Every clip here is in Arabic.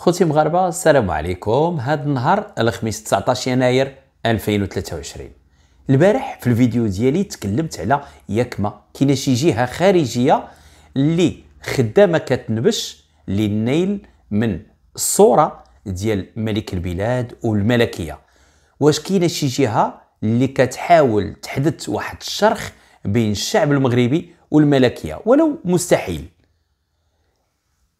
خوتي مغاربة السلام عليكم. هذا النهار الخميس 19 يناير 2023 البارح في الفيديو ديالي تكلمت على يكما كاينة شي جهة خارجية اللي خدامة كتنبش للنيل من الصورة ديال ملك البلاد والملكية. واش كاينة شي جهة اللي كتحاول تحدث واحد الشرخ بين الشعب المغربي والملكية؟ ولو مستحيل.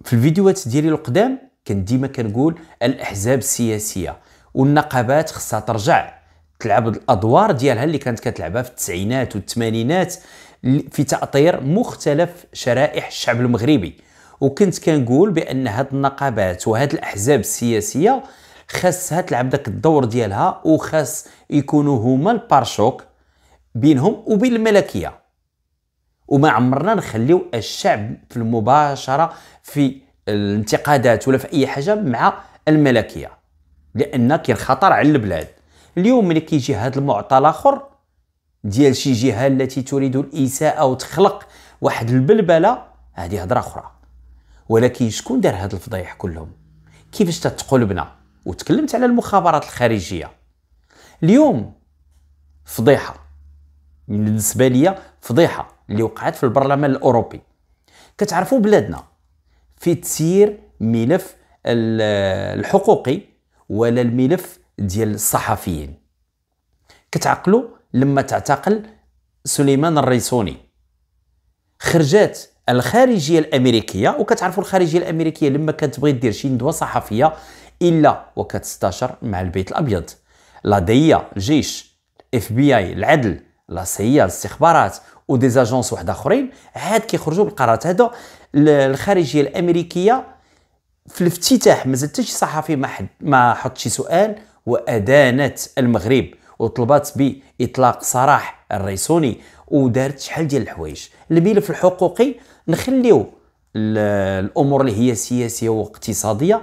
في الفيديوهات ديالي القدام كنت ديما كنقول الأحزاب السياسية والنقابات خصها ترجع تلعب الأدوار ديالها اللي كانت كتلعبها في التسعينات والثمانينات في تأطير مختلف شرائح الشعب المغربي. وكنت كنقول بأن هاد النقابات وهاد الأحزاب السياسية خاصها تلعب داك الدور ديالها وخاص يكونوا هما البارشوك بينهم وبين الملكية. وما عمرنا نخليو الشعب في المباشرة في الانتقادات ولا في أي حاجة مع الملكية لأن كاين خطر على البلاد. اليوم ملي كيجي هذا المعطى الآخر ديال شي جهة التي تريد الاساءه وتخلق واحد البلبلة هذه هضرة أخرى. ولكن شكون دار هاد الفضايح كلهم؟ كيفاش تتقلبنا؟ وتكلمت على المخابرات الخارجية. اليوم فضيحة. بالنسبة لي فضيحة اللي وقعت في البرلمان الأوروبي. كتعرفوا بلادنا. في تسيير ملف الحقوقي ولا الملف ديال الصحفيين. كتعقلوا لما تعتقل سليمان الريسوني. خرجات الخارجية الأمريكية وكتعرفوا الخارجية الأمريكية لما كتبغي دير شي ندوة صحفية إلا وكتستشر مع البيت الأبيض. لا الجيش FBI العدل لا CIA الاستخبارات و des agences واحد أخرين عاد كيخرجوا بالقرارات هذا الخارجية الأمريكية في الافتتاح ما زاد شي صحفي ما حد ما حط شي سؤال وأدانت المغرب وطلبت بإطلاق سراح الريسوني ودارت شحال ديال الحوايج. الملف الحقوقي نخليو الأمور اللي هي سياسية واقتصادية.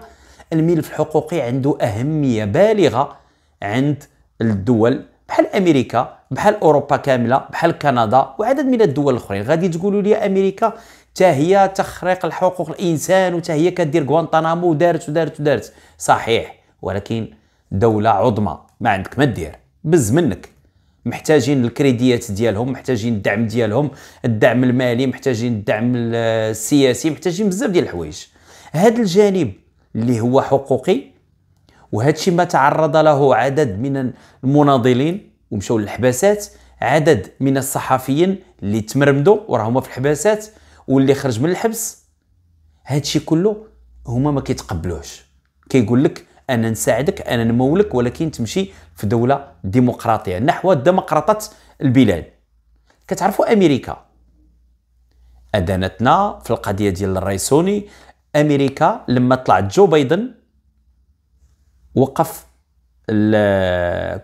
الملف الحقوقي عنده أهمية بالغة عند الدول بحال أمريكا بحال أوروبا كاملة بحال كندا وعدد من الدول الأخرين. غادي تقولوا لي أمريكا حتى هي تخريق الحقوق الإنسان وحتى هي كدير غوانتانامو ودارت ودارت ودارت. صحيح ولكن دولة عظمى ما عندك ما دير. بز منك. محتاجين الكريديات ديالهم محتاجين الدعم ديالهم الدعم المالي محتاجين الدعم السياسي محتاجين بزاف ديال الحوايج. هذا الجانب اللي هو حقوقي وهذا الشيء ما تعرض له عدد من المناضلين ومشاو للحباسات عدد من الصحفيين اللي تمرمدوا وراهم في الحباسات واللي خرج من الحبس هذا الشيء كله هما ما كيتقبلوش كيقول لك أنا نساعدك أنا نمولك ولكن تمشي في دولة ديمقراطية. نحو ديمقراطة البلاد. كتعرفوا أمريكا؟ ادانتنا في القضية ديال الريسوني أمريكا لما طلعت جو بايدن وقف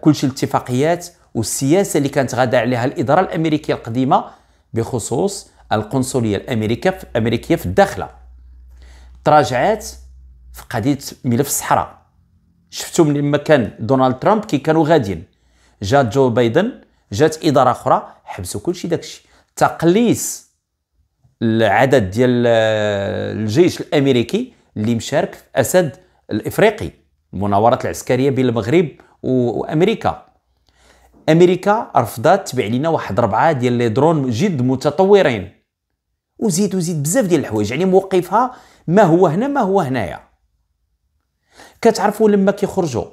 كل شيء الاتفاقيات والسياسة اللي كانت غادة عليها الإدارة الأمريكية القديمة بخصوص القنصلية الأمريكية في الامريكيه في الداخلة. تراجعات في قضية ملف الصحراء. شفتوا من لما كان دونالد ترامب كي كانوا غاديين. جات جو بايدن جات إدارة أخرى حبسوا كل شيء داكشي. تقليص العدد ديال الجيش الأمريكي اللي مشارك في أسد الإفريقي المناورات العسكرية بين المغرب وأمريكا. أمريكا رفضات تبيع لنا واحد ربعة ديال les drones جد متطورين. وزيد وزيد بزاف ديال الحوايج. يعني موقفها ما هو هنا ما هو هنايا. كتعرفوا لما كيخرجوا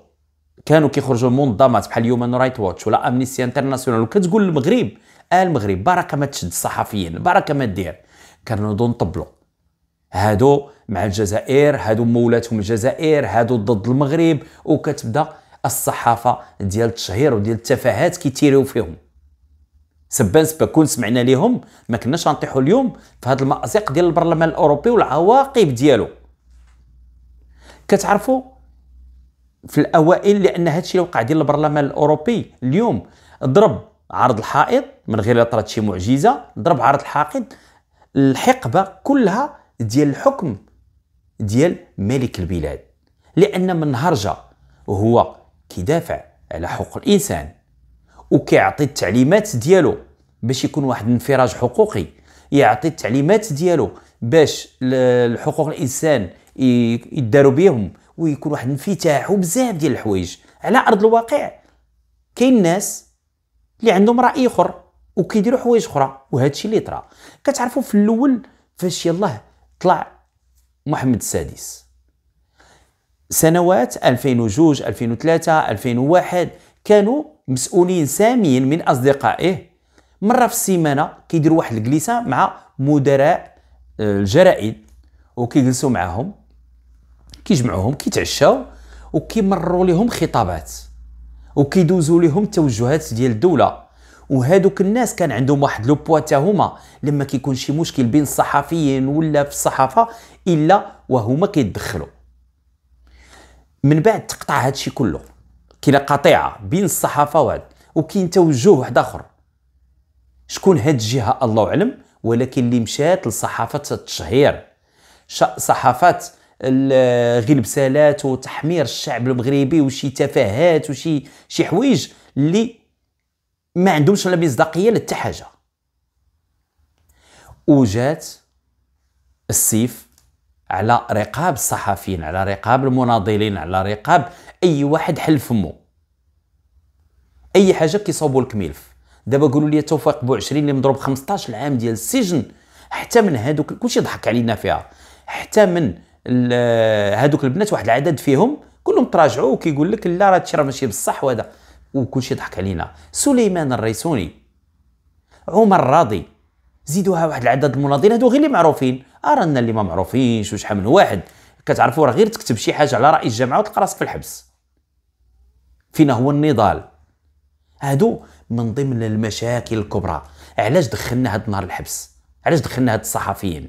كانوا كيخرجوا منظمات بحال Human Rights Watch ولا Amnesty International وكتقول المغرب آه المغرب بركة ما تشد الصحفيين بركة ما دير. كنوضوا نطبلوا. هادو مع الجزائر هادو مولاتهم الجزائر هادو ضد المغرب وكتبدا الصحافة ديال التشهير وديال التفاهات كيتيريو فيهم. c'est pas c'est pas qu'on سمعنا ليهم ما كناش غنطيحوا اليوم في هذا المأزق ديال البرلمان الأوروبي والعواقب ديالو. كتعرفوا في الأوائل لأن هذا الشيء اللي وقع ديال البرلمان الأوروبي اليوم ضرب عرض الحائط من غير طرات شي معجزة ضرب عرض الحائط الحقبة كلها ديال الحكم ديال ملك البلاد. لأن من هرجه وهو كيدافع على حقوق الإنسان. وكيعطي التعليمات ديالو باش يكون واحد الانفراج حقوقي. يعطي التعليمات ديالو باش الحقوق الإنسان يداروا بهم ويكون واحد الانفتاح وبزاف ديال الحوايج على أرض الواقع. كاين ناس اللي عندهم رأي أخر وكيديروا حوايج أخرى وهذا الشيء اللي طرا. كتعرفوا في الأول فاش يلاه طلع محمد السادس. سنوات 2002 2003 2001 كانوا مسؤولين ساميين من أصدقائه. مرة في السيمانة كيديروا واحد الجلسه مع مدراء آه، الجرائد وكيجلسوا معاهم كيجمعوهم كيتعشاو وكيمروا لهم خطابات وكيدوزوا لهم التوجهات ديال الدولة. وهادوك الناس كان عندهم واحد لو بوا هما لما كيكون شي مشكل بين الصحفيين ولا في الصحافة إلا وهما كيتدخلوا. من بعد تقطع هادشي كله. كاينة قطيعة بين الصحافة وهاد وكاين توجه واحد آخر. شكون هاد الجهة؟ الله أعلم. ولكن اللي مشات لصحافة التشهير. صحافات الغلبسالات وتحمير الشعب المغربي وشي تفاهات وشي شي حوايج اللي ما عندهمش لا مصداقية لحتى حاجة. وجات السيف على رقاب الصحفيين على رقاب المناضلين على رقاب أي واحد حل فمه. أي حاجة كيصوبوا لك ملف دابا قولوا لي توفيق بو 20 اللي مضروب 15 عام ديال السجن حتى من هادوك كلشي ضحك علينا فيها. حتى من هادوك البنات واحد العدد فيهم كلهم تراجعوا وكيقول لك لا راه هادشي راه ماشي بصح وهذا. وكلشي ضحك علينا. سليمان الريسوني عمر راضي زيدوها واحد العدد المناضلين هادو غير اللي معروفين. ارانا اللي ما معروفينش وشحال من واحد. كتعرفوا راه غير تكتب شي حاجة على رئيس الجامعة وتلقى راسك في الحبس. فينا هو النضال. هادو من ضمن المشاكل الكبرى. علاش دخلنا هاد النهار الحبس؟ علاش دخلنا هاد الصحفيين؟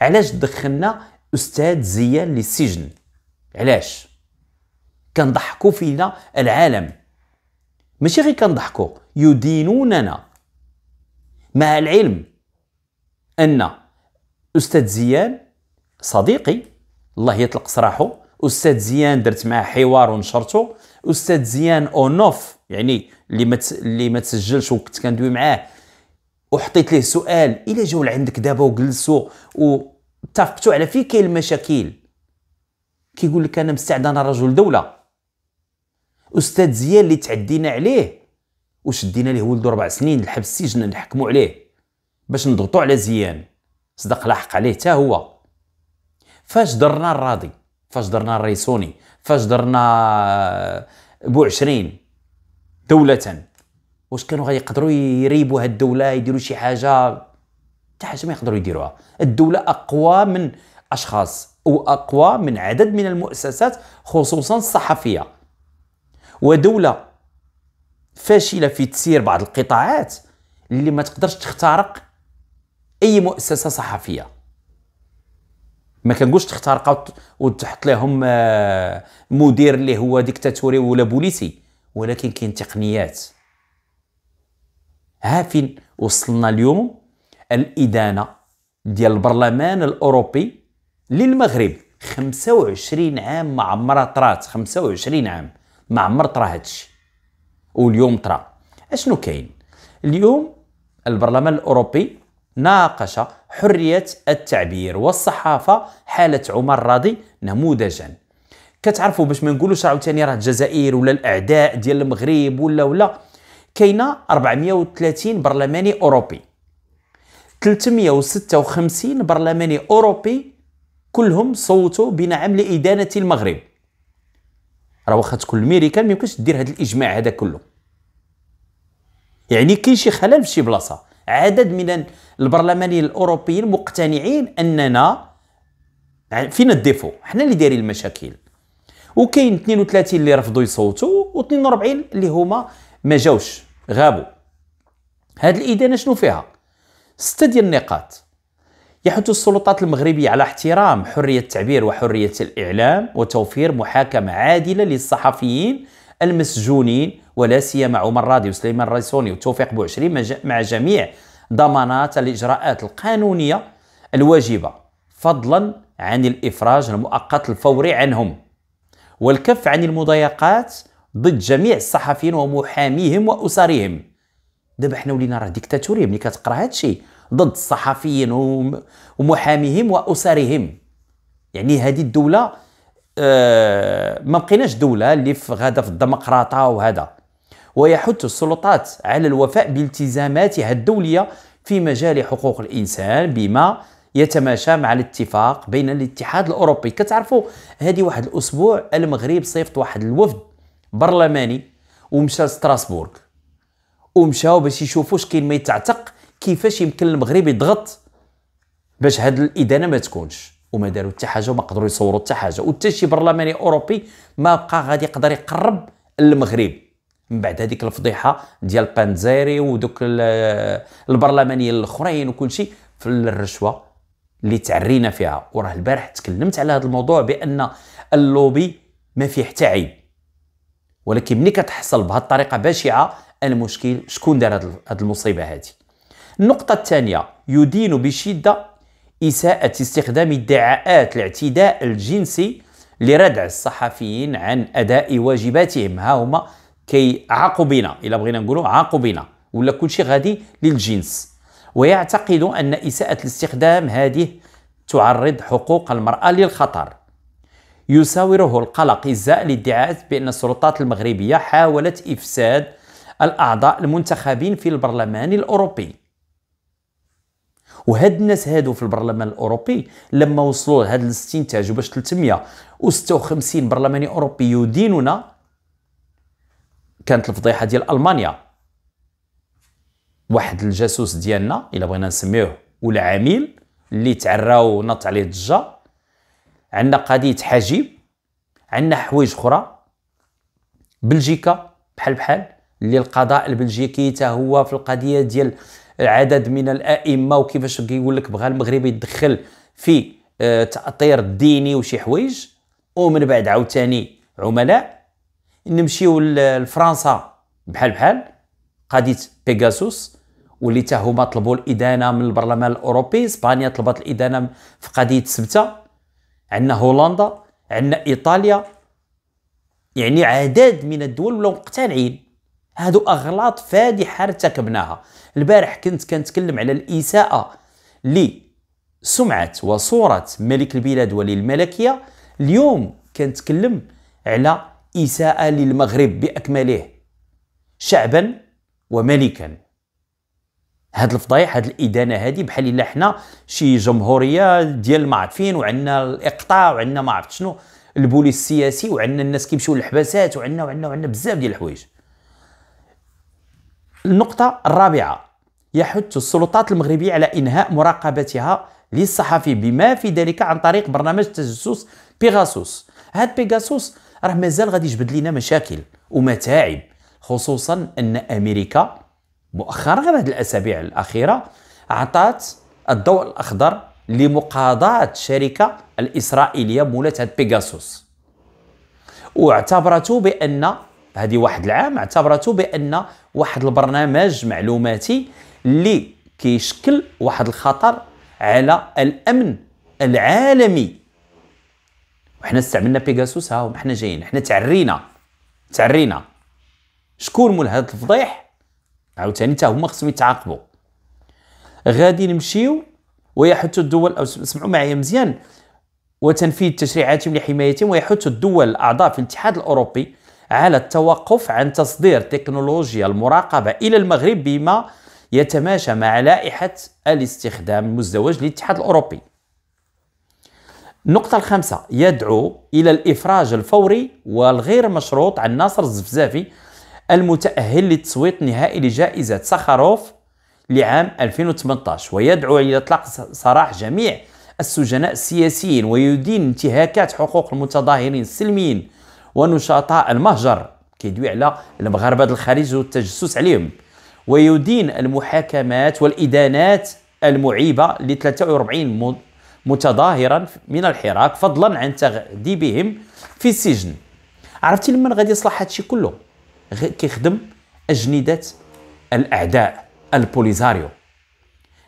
علاش دخلنا أستاذ زيان للسجن؟ علاش؟ كنضحكوا فينا العالم. ماشي غير كنضحكوا يدينوننا. مع العلم أن أستاذ زيان صديقي الله يطلق سراحه أستاذ زيان درت معاه حوار ونشرته. أستاذ زيان أونوف يعني اللي ما اللي ما تسجلش وكنت كندوي معاه. وحطيت ليه سؤال إلا جاو لعندك دابا وجلسوا واتفقتوا على فين كاين المشاكل. كيقول لك أنا مستعد أنا رجل دولة. أستاذ زيان اللي تعدينا عليه وشدينا ليه ولده أربع سنين الحبس السجن نحكموا عليه. باش نضغطوا على زيان. صدق لاحق عليه حتى هو. فاش درنا الراضي فاش درنا الريسوني فاش درنا بو عشرين دولة. واش كانوا غيقدروا يريبوا هاد الدولة يديروا شي حاجة؟ حتى حاجة ما يقدروا يديروها. الدولة أقوى من أشخاص وأقوى من عدد من المؤسسات خصوصا الصحفية. ودولة فاشلة في تسيير بعض القطاعات اللي ما تقدرش تخترق أي مؤسسة صحفية. ما كنقولش تخترق وتحط لهم آه، مدير اللي هو ديكتاتوري ولا بوليسي ولكن كاين تقنيات. ها فين وصلنا اليوم؟ الإدانة ديال البرلمان الأوروبي للمغرب. 25 عام ما عمرها طرات 25 عام ما عمر طرا هادشي واليوم طرا. أشنو كاين؟ اليوم البرلمان الأوروبي ناقش حرية التعبير والصحافة حالة عمر راضي نموذجا. كتعرفوا باش ما نقولوش عاوتاني راه الجزائر ولا الأعداء ديال المغرب ولا ولا كاينة 430 برلماني أوروبي. 356 برلماني أوروبي كلهم صوتوا بنعم لإدانة المغرب. راه واخا تكون الميريكان ما يمكنش دير هذا الإجماع هذا كله. يعني كاين شي خلل في شي بلاصة. عدد من البرلمانيين الأوروبيين مقتنعين أننا يعني فينا ال défaut حنا اللي دايرين المشاكل. وكاين 32 اللي رفضوا يصوتوا و42 اللي هما ما جاوش غابوا. هذه الإدانة شنو فيها؟ ستة ديال النقاط. يحث السلطات المغربية على احترام حرية التعبير وحرية الإعلام وتوفير محاكمة عادلة للصحفيين المسجونين ولا سيما عمر راضي وسليمان الريسوني وتوفيق بوعشري مع جميع ضمانات الإجراءات القانونية الواجبة فضلا عن الإفراج المؤقت الفوري عنهم والكف عن المضايقات ضد جميع الصحفيين ومحاميهم وأسرهم دابا حنا ولينا راه ديكتاتوريه ملي كتقرا هادشي ضد الصحفيين ومحاميهم واسرهم يعني هذه الدولة آه ما بقيناش دولة اللي غاده في الديمقراطه وهذا. ويحث السلطات على الوفاء بالتزاماتها الدولية في مجال حقوق الإنسان بما يتماشى مع الاتفاق بين الاتحاد الأوروبي. كتعرفوا هذه واحد الأسبوع المغرب صيفط واحد الوفد برلماني ومشى لستراسبورغ. ومشاو باش يشوفوا اش كاين ما يتعتق كيفاش يمكن المغرب يضغط باش هاد الإدانة ما تكونش. وما داروا حتى حاجة وما قدروا يصوروا حتى حاجة. وحتى شي برلماني أوروبي ما بقى غادي يقدر يقرب للمغرب. من بعد هذيك الفضيحة ديال بانزيري ودوك البرلمانيين الأخرين وكل شيء في الرشوة اللي تعرينا فيها. وراه البارح تكلمت على هذا الموضوع بأن اللوبي ما فيه حتى عيب ولكن ملي كتحصل بهذه الطريقة بشعة المشكل شكون دار هذه المصيبة هذه؟ النقطة الثانية يدين بشدة إساءة استخدام ادعاءات الاعتداء الجنسي لردع الصحفيين عن أداء واجباتهم. ها هما كيعاقبنا إلا بغينا نقولوا عاقبنا ولا كل شيء غادي للجنس. ويعتقد أن إساءة الاستخدام هذه تعرض حقوق المرأة للخطر. يساوره القلق إزاء الادعاءات بأن السلطات المغربية حاولت إفساد الأعضاء المنتخبين في البرلمان الأوروبي. وهاد الناس هادو في البرلمان الأوروبي لما وصلوا لهذا الاستنتاج باش 356 برلماني أوروبي يديننا كانت الفضيحة ديال ألمانيا. واحد الجاسوس ديالنا إلا بغينا نسميوه ولا عميل اللي تعرى ونط عليه ضجه عندنا قضية حجيب عندنا حوايج أخرى. بلجيكا بحال بحال اللي القضاء البلجيكي حتى هو في القضية ديال عدد من الأئمة وكيفاش كيقول لك بغى المغرب يدخل في آه، تأطير الديني وشي حوايج. ومن بعد عاوتاني عملاء. نمشيو لفرنسا بحال بحال. قضيه بيغاسوس واللي حتى هما طلبوا الإدانة من البرلمان الأوروبي. إسبانيا طلبت الإدانة في قضية سبتة. عندنا هولندا عندنا إيطاليا. يعني عدد من الدول ولاو مقتنعين. هادو أغلاط فادحة ارتكبناها. البارح كنت كنتكلم على الإساءة لسمعة وصورة ملك البلاد ولي الملكيه اليوم كنتكلم على إساءة للمغرب بأكمله. شعبا وملكا. هاد الفضايح هاد الإدانة هادي بحال إلا حنا شي جمهورية ديال ما عارفين وعندنا الإقطاع وعندنا ما عرفت شنو البوليس السياسي وعندنا الناس كيمشيو للحباسات وعندنا وعندنا وعندنا بزاف ديال الحوايج. النقطة الرابعة. يحث السلطات المغربية على إنهاء مراقبتها للصحفي بما في ذلك عن طريق برنامج تجسس بيغاسوس. هاد بيغاسوس راه مازال غادي يجبد لنا مشاكل ومتاعب خصوصا أن أمريكا مؤخرا غير هذه الأسابيع الأخيرة اعطت الضوء الأخضر لمقاضاة الشركة الإسرائيلية مولات هاد بيغاسوس. واعتبرته بأن هذه واحد العام اعتبرته بأن واحد البرنامج معلوماتي اللي كيشكل واحد الخطر على الأمن العالمي. وحنا استعملنا بيغاسوس ها حنا جايين. حنا تعرينا تعرينا. شكون مول هذا الفضيح؟ عاوتاني حتى هما خصهم يتعاقبوا. غادي نمشيو ويحث الدول أو اسمعوا معايا مزيان. وتنفيذ تشريعاتهم لحمايتهم ويحث الدول الأعضاء في الاتحاد الأوروبي على التوقف عن تصدير تكنولوجيا المراقبة إلى المغرب بما يتماشى مع لائحة الاستخدام المزدوج للاتحاد الأوروبي. النقطة الخامسة يدعو إلى الإفراج الفوري والغير مشروط عن ناصر الزفزافي المتأهل للتصويت النهائي لجائزة سخروف لعام 2018 ويدعو إلى إطلاق سراح جميع السجناء السياسيين ويدين انتهاكات حقوق المتظاهرين السلميين ونشطاء المهجر كيدوي على المغاربة الخارج والتجسس عليهم. ويدين المحاكمات والإدانات المعيبة ل 43 متظاهرا من الحراك فضلا عن تغذيبهم في السجن. عرفتي لما غادي يصلح هادشي كله؟ كيخدم أجندة الأعداء البوليزاريو.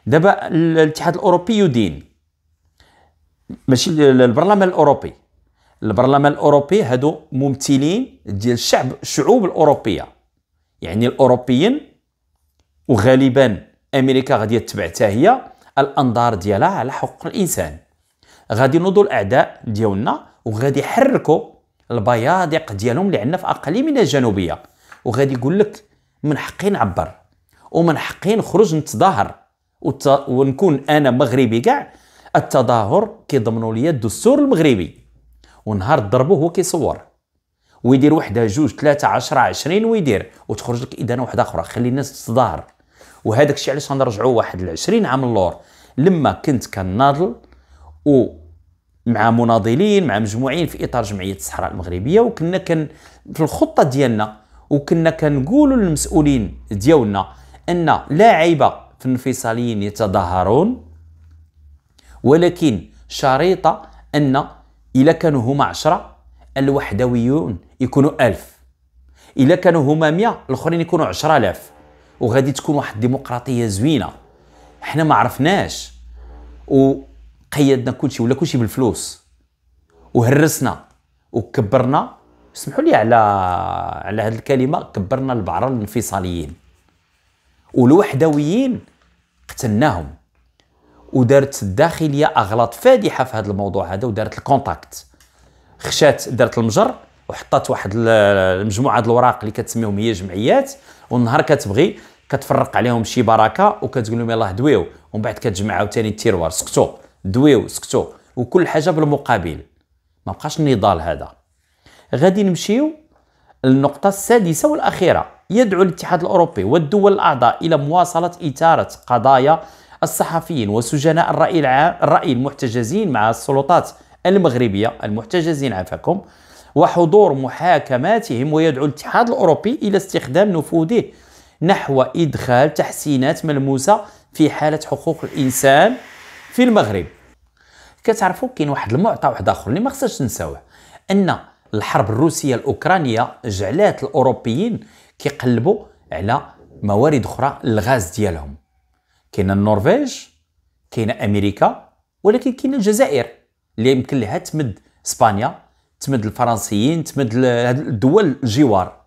دابا الاتحاد الأوروبي يدين. ماشي البرلمان الأوروبي. البرلمان الأوروبي هادو ممثلين ديال الشعب الشعوب الأوروبية. يعني الأوروبيين وغالبا أمريكا غادي تتبع حتى هي الأنظار ديالها على حقوق الإنسان. غادي ينوضوا الأعداء ديالنا وغادي يحركوا البيادق ديالهم اللي عندنا في اقاليمنا الجنوبية. وغادي يقول لك من حقي نعبر ومن حقي نخرج نتظاهر. ونكون أنا مغربي كاع التظاهر كيضمنوا لي الدستور المغربي. ونهار ضربوه هو كيصور. ويدير وحده جوج ثلاثة عشرة عشرين ويدير وتخرج لك إدانة واحدة أخرى. خلي الناس تتظاهر وهذاك الشيء علاش غنرجعوا واحد ل 20 عام اللور. لما كنت كناضل و مع مناضلين مع مجموعين في إطار جمعية الصحراء المغربية وكنا كان في الخطة ديالنا وكنا كنقولوا للمسؤولين ديالنا أن لا عيب في الانفصاليين يتظاهرون ولكن شريطة أن اذا كانوا هما عشرة الوحدويون يكونوا ألف. إذا كانوا هما 100 الآخرين يكونوا 10000 وغادي تكون واحد الديمقراطية زوينة. حنا ما عرفناش. وقيدنا كلشي ولا كلشي بالفلوس. وهرسنا وكبرنا. اسمحوا لي على على هذه الكلمة. كبرنا البعر الانفصاليين. والوحدويين قتلناهم. ودارت الداخلية أغلاط فادحة في هذا الموضوع هذا ودارت ال contact. خشات دارت المجر وحطات واحد المجموعة د الوراق اللي كتسميهم هي جمعيات والنهار كتبغي كتفرق عليهم شي بركة وكتقول لهم يلاه دويو ومن بعد كتجمع عاوتاني التيروار. سكتوا دويو سكتوا وكل حاجة بالمقابل. ما بقاش النضال هذا. غادي نمشيو للنقطة السادسة والأخيرة. يدعو الاتحاد الأوروبي والدول الأعضاء إلى مواصلة إثارة قضايا الصحفيين وسجناء الرأي العام الرأي المحتجزين مع السلطات المغربية المحتجزين عفاكم وحضور محاكماتهم ويدعو الاتحاد الأوروبي إلى استخدام نفوذه نحو إدخال تحسينات ملموسة في حالة حقوق الإنسان في المغرب. كتعرفوا كاين واحد المعطى واحد آخر اللي ما خصناش نساوه أن الحرب الروسية الأوكرانية جعلات الأوروبيين كيقلبوا على موارد أخرى الغاز ديالهم. كاين النرويج كاين أمريكا ولكن كاين الجزائر اللي يمكن لها تمد إسبانيا تمد الفرنسيين تمد الدول الجوار.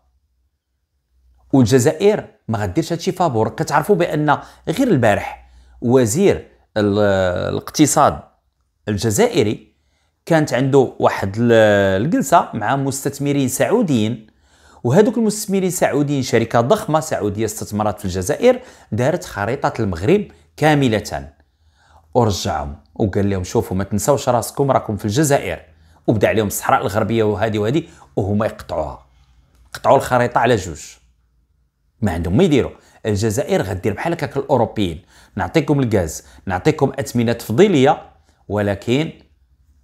والجزائر ما غديرش هادشي فابور. كتعرفوا بأن غير البارح وزير الاقتصاد الجزائري كانت عنده واحد الجلسة مع مستثمرين سعوديين وهذوك المستثمرين السعوديين شركات ضخمة سعودية استثمرت في الجزائر دارت خريطة المغرب كاملة. ورجعهم وقال لهم شوفوا ما تنساوش راسكم راكم في الجزائر. وبدأ عليهم الصحراء الغربية وهذه وهذه وهما يقطعوها. قطعوا الخريطة على جوج. ما عندهم ما يديروا. الجزائر غدير بحال هكاك الأوروبيين. نعطيكم الغاز نعطيكم أثمنة تفضيلية ولكن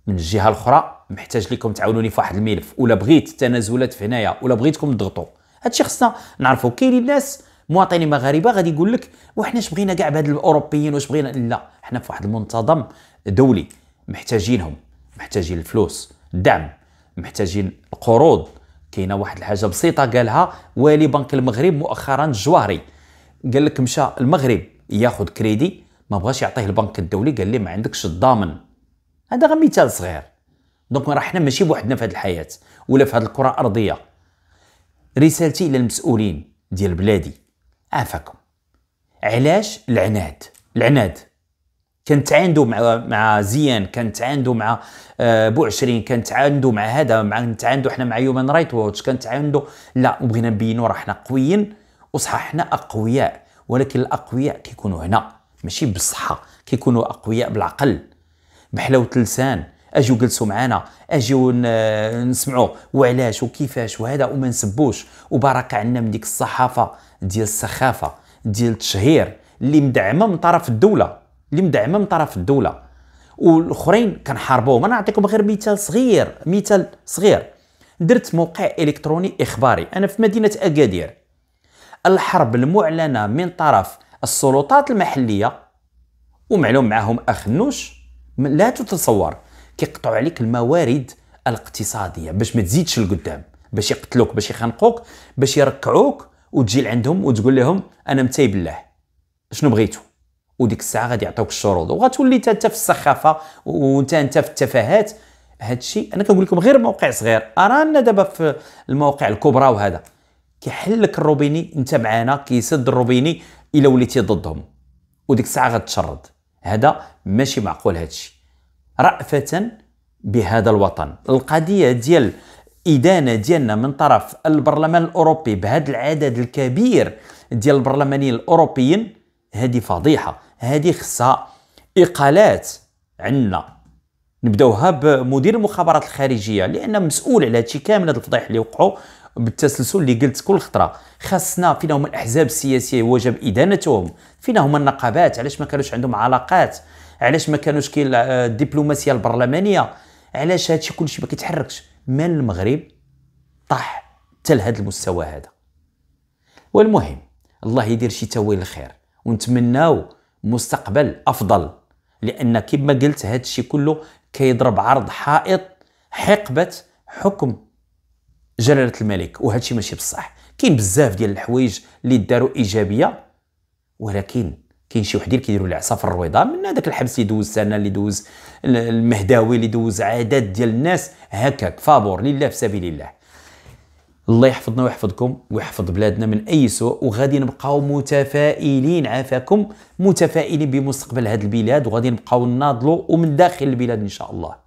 من الجهة الأخرى محتاج لكم تعاونوني في واحد الملف. ولا بغيت تنازلات في هنايا ولا بغيتكم تضغطوا. هادشي خصنا نعرفوا كاينين الناس مواطنين مغاربة غادي يقول لك وحناش بغينا كاع بهاد الأوروبيين واش بغينا لا حنا في واحد المنتظم دولي. محتاجينهم. محتاجين الفلوس الدعم. محتاجين القروض. كاينة واحد الحاجة بسيطة قالها والي بنك المغرب مؤخرا الجوهري قال لك مشى المغرب ياخذ كريدي ما بغاش يعطيه البنك الدولي قال لي ما عندكش الضامن. هذا غير مثال صغير. donc راه حنا ماشي بوحدنا في هذه الحياة ولا في هذه الكرة الارضيه رسالتي إلى المسؤولين ديال بلادي عافاكم. علاش العناد؟ العناد. كانت عنده مع مع زيان كانت عنده مع آه، بوعشرين كانت عنده مع هذا مع كانت عنده حنا مع يومان رايت ووتش كانت عنده لا وبغينا نبينوا راه حنا قويين وصح حنا أقوياء. ولكن الأقوياء كيكونوا هنا ماشي بالصحة كيكونوا أقوياء بالعقل. بحلاوة اللسان أجيو جلسوا معنا أجيو نسمعوا وعلاش وكيفاش وهذا وما نسبوش. وبركه عندنا من ديك الصحافة ديال السخافة ديال التشهير اللي مدعمة من طرف الدولة اللي مدعمة من طرف الدولة. والأخرين كنحاربوهم. أنا نعطيكم غير مثال صغير مثال صغير. درت موقع إلكتروني إخباري. أنا في مدينة أكادير. الحرب المعلنة من طرف السلطات المحلية ومعلوم معهم أخنوش لا تتصور. كيقطعوا عليك الموارد الاقتصادية باش ما تزيدش لقدام باش يقتلوك باش يخنقوك باش يركعوك وتجي لعندهم وتقول لهم أنا متاي بالله. شنو بغيتو؟ وديك الساعة غادي يعطيوك الشروط. وغتولي انت في السخافة وانت انت في التفاهات. هذا الشيء أنا كنقول لكم غير موقع صغير. أرانا دابا في المواقع الكبرى وهذا. كيحل لك الروبيني انت معانا كيسد الروبيني إلا وليتي ضدهم. وديك الساعة غتشرد. هذا ماشي معقول هذا الشيء رأفة بهذا الوطن. القضية ديال إدانة ديالنا من طرف البرلمان الأوروبي بهذا العدد الكبير ديال البرلمانيين الأوروبيين هذه فضيحة هذه خصها إقالات عندنا. نبدأوها بمدير المخابرات الخارجية لأن مسؤول على هادشي كامل هاد الفضايح اللي وقعوا بالتسلسل اللي قلت كل خطرة. خاصنا فينا هما الأحزاب السياسية وجب إدانتهم فينا هما النقابات علاش ما كانوش عندهم علاقات علاش ما كانوش كاين الدبلوماسية البرلمانية؟ علاش هادشي كلشي ما كيتحركش؟ مال المغرب طاح حتى لهذا المستوى هذا. والمهم الله يدير شي تاويل الخير ونتمناو مستقبل أفضل لأن كما قلت هذا الشيء كله كيضرب عرض حائط حقبة حكم جلالة الملك وهذا الشيء ماشي بصح. كاين بزاف ديال الحوايج اللي داروا إيجابية ولكن كاين شي وحدين كيديروا العصا في الرويضة. من هذاك الحبس اللي دوز سنة اللي دوز المهداوي اللي دوز عدد ديال الناس هكاك. فابور لله في سبيل الله. الله يحفظنا ويحفظكم ويحفظ بلادنا من أي سوء وغادي نبقاو متفائلين. عافاكم. متفائلين بمستقبل هذه البلاد وغادي نبقاو ناضلوا ومن داخل البلاد إن شاء الله.